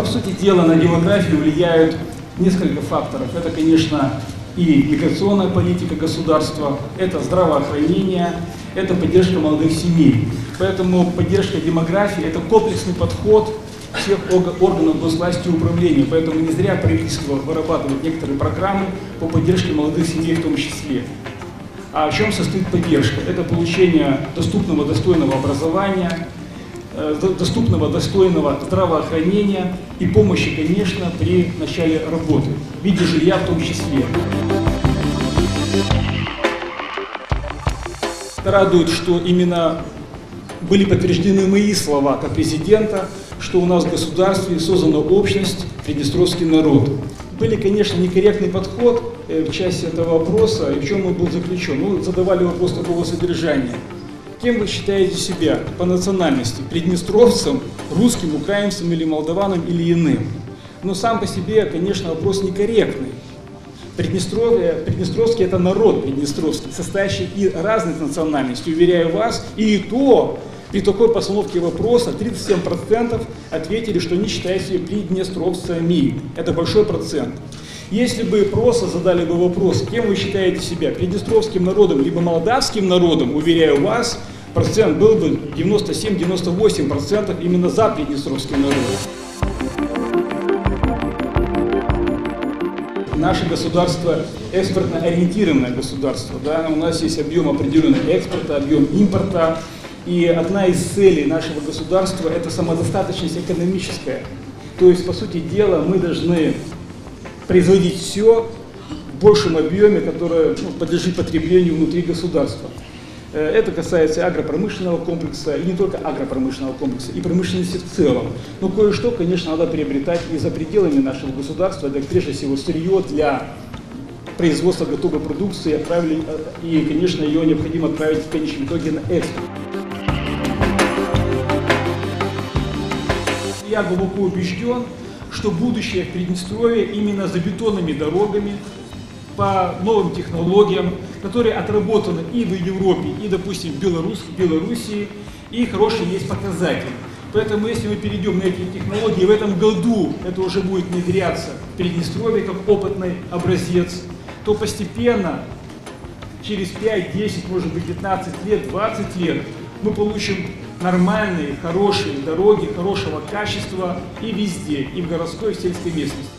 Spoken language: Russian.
по сути дела, на демографию влияют несколько факторов. Это, конечно, и миграционная политика государства, это здравоохранение, это поддержка молодых семей. Поэтому поддержка демографии – это комплексный подход всех органов госвласти и управления. Поэтому не зря правительство вырабатывает некоторые программы по поддержке молодых семей в том числе. А в чем состоит поддержка? Это получение доступного, достойного образования, доступного, достойного здравоохранения и помощи, конечно, при начале работы, в виде жилья в том числе. Радует, что именно были подтверждены мои слова как президента, что у нас в государстве создана общность «Приднестровский народ». Были, конечно, некорректный подход э, в части этого вопроса, и в чем он был заключен. Ну, задавали вопрос такого содержания. Кем вы считаете себя по национальности? Приднестровцем, русским, украинцем или молдаваном или иным? Но сам по себе, конечно, вопрос некорректный. Приднестровье, Приднестровский это народ Приднестровский, состоящий из разных национальностей, уверяю вас, и то при такой постановке вопроса 37% ответили, что не считают себя приднестровцами. Это большой процент. Если бы просто задали бы вопрос, кем вы считаете себя, приднестровским народом либо молдавским народом, уверяю вас, процент был бы 97-98% именно за приднестровский народ. Наше государство экспортно ориентированное государство. Да? У нас есть объем определенный экспорта, объем импорта. И одна из целей нашего государства – это самодостаточность экономическая. То есть, по сути дела, мы должны производить все в большем объеме, которое ну, подлежит потреблению внутри государства. Э, это касается агропромышленного комплекса, и не только агропромышленного комплекса, и промышленности в целом. Но кое-что, конечно, надо приобретать и за пределами нашего государства, это прежде всего сырье для производства готовой продукции, э, и, конечно, ее необходимо отправить в конечном итоге на экспорт. Я глубоко убежден, что будущее в Приднестровье именно за бетонными дорогами, по новым технологиям, которые отработаны и в Европе, и, допустим, в Беларуси, в Белоруссии, и хороший есть показатель. Поэтому, если мы перейдем на эти технологии, в этом году это уже будет внедряться в Приднестровье как опытный образец, то постепенно, через 5, 10, может быть 15 лет, 20 лет, мы получим нормальные, хорошие дороги, хорошего качества и везде, и в городской, и в сельской местности.